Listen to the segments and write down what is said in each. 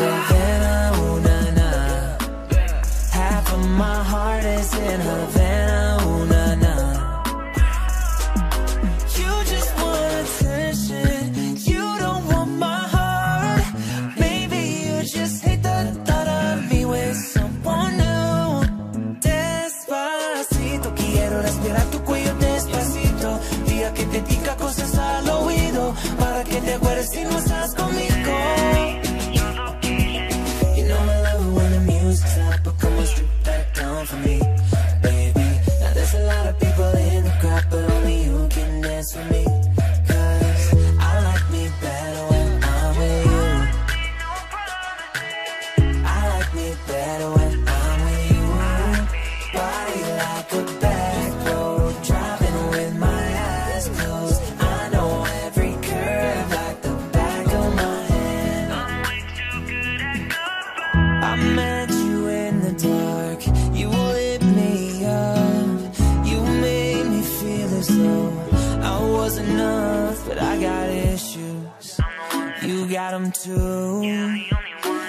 Havana, ooh, na, na. Half of my heart is in Havana, acuerdes si no estás conmigo. You know I love it when the music's up, but come on, strip that down for me, was enough, but I got issues. You got them too.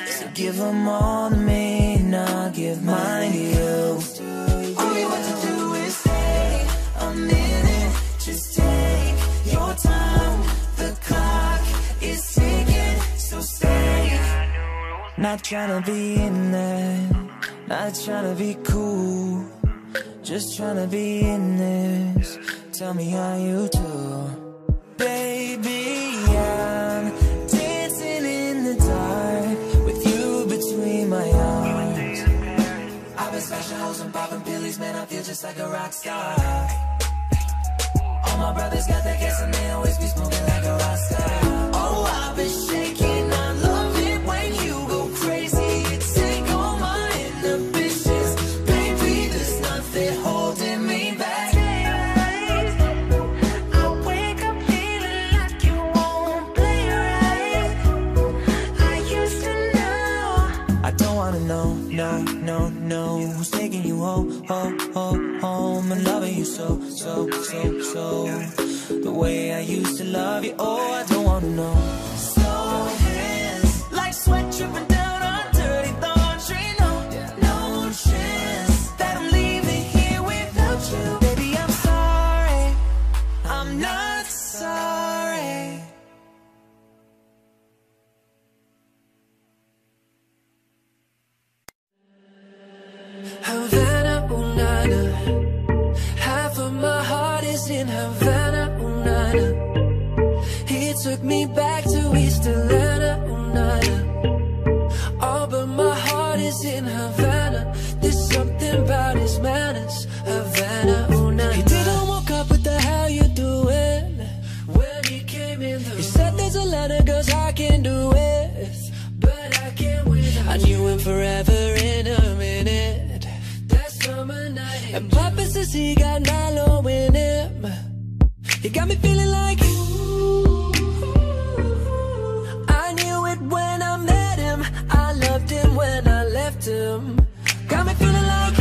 So give them all to me, I'll give mine to you. All you have to do is stay a minute. Just take your time. The clock is ticking, so stay. Not trying to be in there, not trying to be cool. Just trying to be in this. Tell me how you do. Baby, I'm dancing in the dark with you between my arms. I've been smashing hoes and popping pillies, man. I feel just like a rock star. All my brothers got that gas and they always be smoking like no, no, no. Who's taking you home, home, home, home, and loving you so, so, so, so. The way I used to love you, oh, I don't wanna know. Half of my heart is in Havana, oh, na. He took me back to East Atlanta, ooh, na, na. Oh, but my heart is in Havana. There's something about his manners, Havana, oh, na. He didn't walk up with the how you doing when he came in the He said there's a lot of girls I can do with, but I can't win. I knew him forever in a minute. And Papa says he got Nilo in him. He got me feeling like ooh, I knew it when I met him. I loved him when I left him. Got me feeling like